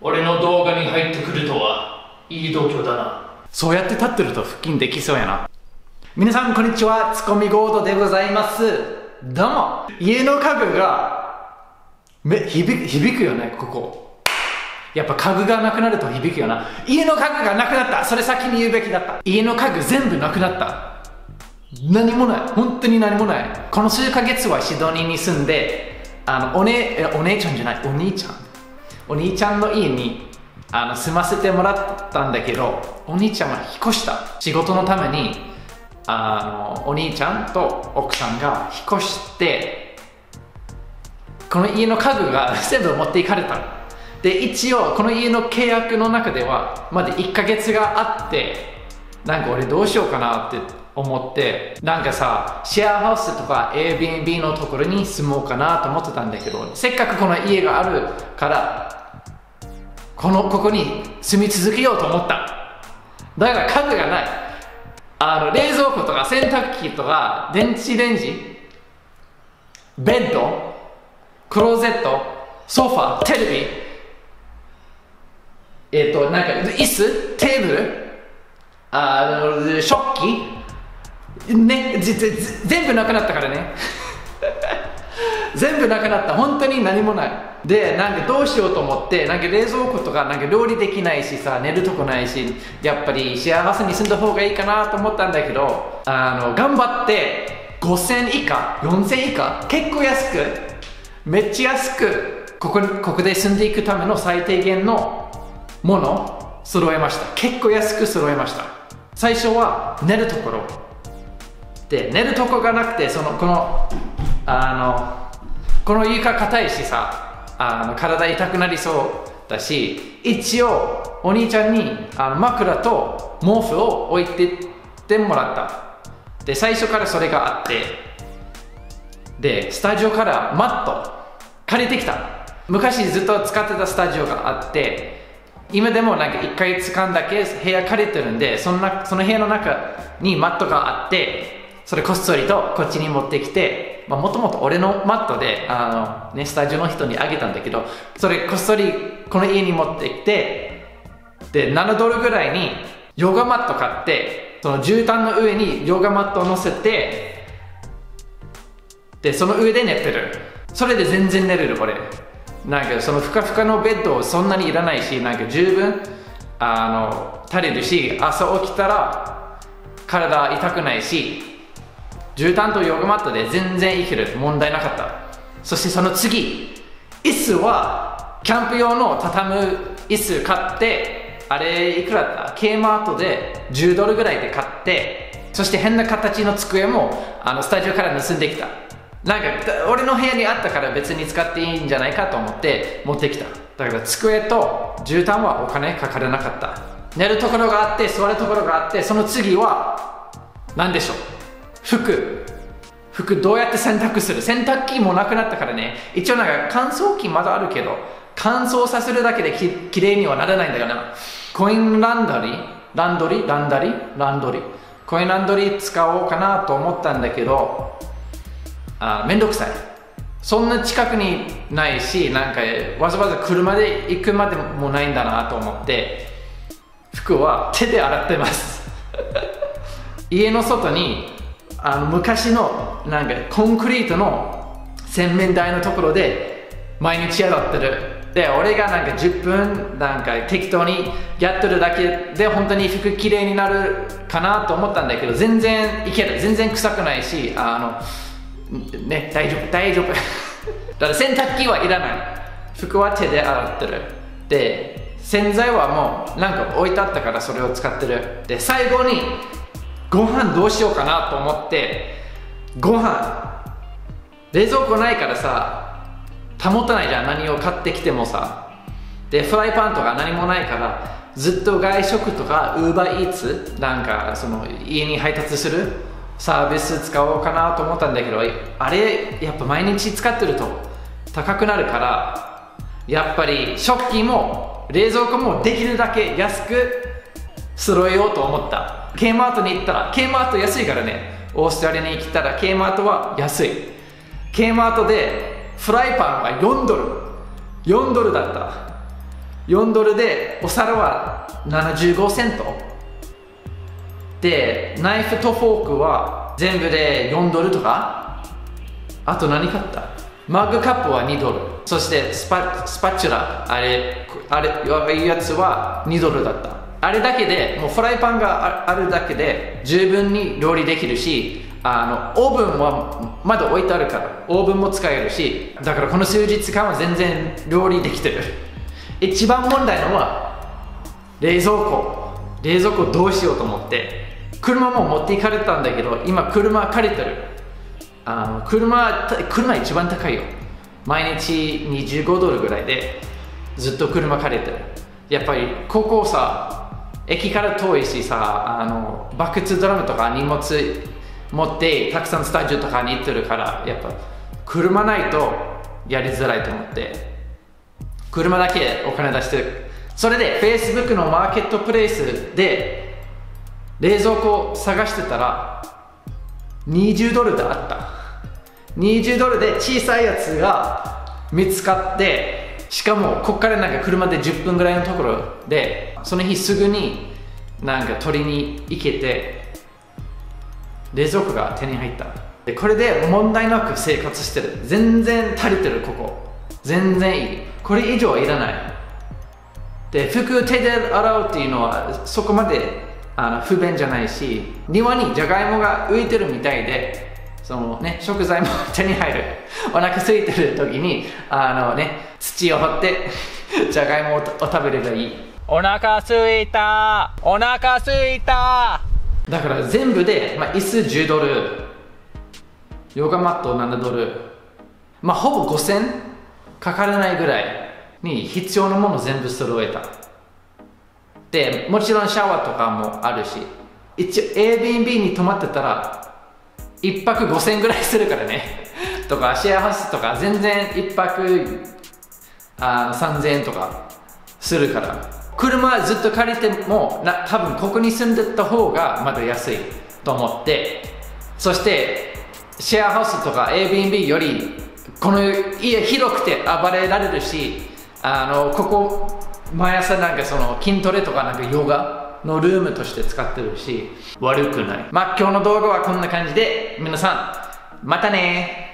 俺の動画に入ってくるとはいい度胸だな。そうやって立ってると腹筋できそうやな。皆さんこんにちはツコミゴードでございます。どうも家の家具がめ響く響くよねここ。やっぱ家具がなくなると響くよな。家の家具がなくなった。それ先に言うべきだった。家の家具全部なくなった。何もない。本当に何もない。この数ヶ月はシドニーに住んであのお,、ね、お姉ちゃんじゃない。お兄ちゃん。お兄ちゃんの家にあの住ませてもらったんだけどお兄ちゃんは引っ越した。仕事のためにあのお兄ちゃんと奥さんが引っ越してこの家の家具が 全部持っていかれたで一応この家の契約の中ではまだ1ヶ月があってなんか俺どうしようかなって思ってなんかさシェアハウスとか Airbnb のところに住もうかなと思ってたんだけどせっかくこの家があるからこのここに住み続けようと思った。だから家具がない。あの冷蔵庫とか洗濯機とか電子レンジベッドクローゼットソファテレビえっ、となんか椅子テーブルあの食器ね全部なくなったからね。全部なくなった。本当に何もない。でなんかどうしようと思ってなんか冷蔵庫とかなんか料理できないしさ寝るとこないしやっぱり幸せに住んだ方がいいかなと思ったんだけどあの頑張って5000以下4000以下結構安くめっちゃ安くここここで住んでいくための最低限のもの揃えました。結構安く揃えました。最初は寝るところ。で寝るとこがなくてそのこのあのこの床硬いしさあの体痛くなりそうだし一応お兄ちゃんにあの枕と毛布を置いてってもらった。で最初からそれがあってでスタジオからマット借りてきた。昔ずっと使ってたスタジオがあって今でもなんか1ヶ月間だけ部屋借りてるんでそんなその部屋の中にマットがあってそれこっそりとこっちに持ってきてまあもともと俺のマットであの、ね、スタジオの人にあげたんだけどそれこっそりこの家に持ってきてで7ドルぐらいにヨガマット買ってその絨毯の上にヨガマットを乗せてでその上で寝てる。それで全然寝れる俺なんかそのふかふかのベッドそんなにいらないしなんか十分あの足りるし朝起きたら体痛くないし絨毯とヨガマットで全然いける問題なかった。そしてその次椅子はキャンプ用の畳む椅子買ってあれいくらだった？K マートで10ドルぐらいで買ってそして変な形の机もあのスタジオから盗んできた。なんか俺の部屋にあったから別に使っていいんじゃないかと思って持ってきた。だから机と絨毯はお金かからなかった。寝るところがあって座るところがあってその次は何でしょう？服。服どうやって洗濯する？洗濯機もなくなったからね。一応なんか乾燥機まだあるけど乾燥させるだけできれいにはならないんだよな。コインランドリー？ランドリー？ランダリー？ランドリー。コインランドリー使おうかなと思ったんだけどあめんどくさい。そんな近くにないしなんかわざわざ車で行くまでもないんだなと思って服は手で洗ってます。家の外にあの昔のなんかコンクリートの洗面台のところで毎日洗ってる。で俺がなんか10分なんか適当にやってるだけで本当に服きれいになるかなと思ったんだけど全然いける全然臭くないしあのね大丈夫大丈夫。だから洗濯機はいらない。服は手で洗ってる。で洗剤はもうなんか置いてあったからそれを使ってる。で最後にご飯どうしようかなと思ってご飯冷蔵庫ないからさ保たないじゃん何を買ってきてもさ。でフライパンとか何もないからずっと外食とかウーバーイーツなんかその家に配達するサービス使おうかなと思ったんだけどあれやっぱ毎日使ってると高くなるからやっぱり食器も冷蔵庫もできるだけ安く揃えようと思った。K マートに行ったら K マート安いからね。オーストラリアに来たら K マートは安い。K マートでフライパンが4ドル。4ドルだった。4ドルでお皿は75セント。でナイフとフォークは全部で4ドルとか。あと何買った？マグカップは2ドル。そしてスパスパチュラ。あれあれいうやつは2ドルだった。あれだけでもうフライパンがあるだけで十分に料理できるしあのオーブンはまだ置いてあるからオーブンも使えるしだからこの数日間は全然料理できてる。一番問題のは冷蔵庫。冷蔵庫どうしようと思って車も持っていかれたんだけど今車借りてる。あの車車一番高いよ。毎日25ドルぐらいでずっと車借りてる。やっぱりここさ駅から遠いしさあのバケツドラムとか荷物持ってたくさんスタジオとかに行ってるからやっぱ車ないとやりづらいと思って車だけお金出してる。それで Facebook のマーケットプレイスで冷蔵庫を探してたら20ドルであった。20ドルで小さいやつが見つかってしかもこっからなんか車で10分ぐらいのところでその日すぐになんか取りに行けて冷蔵庫が手に入った。でこれで問題なく生活してる。全然足りてるここ。全然いい。これ以上はいらない。で服手で洗うっていうのはそこまであの不便じゃないし庭にじゃがいもが浮いてるみたいでそのね食材も 手に入る。お腹空いてる時にあのね土を掘って じゃがいもを食べればいい。お腹すいた。お腹すいた。だから全部で、まあ、椅子10ドル。ヨガマット7ドル。まあほぼ5000かからないぐらいに必要なもの全部揃えた。でもちろんシャワーとかもあるし一応 Airbnb に泊まってたら1泊5000円ぐらいするからね。とかシェアハウスとか全然1泊あ3000円とかするから。車ずっと借りてもな多分ここに住んでた方がまだ安いと思って。そしてシェアハウスとか Airbnb よりこの家広くて暴れられるしあのここ毎朝なんかその筋トレとかなんかヨガのルームとして使ってるし悪くない。まあ今日の動画はこんな感じで皆さんまたね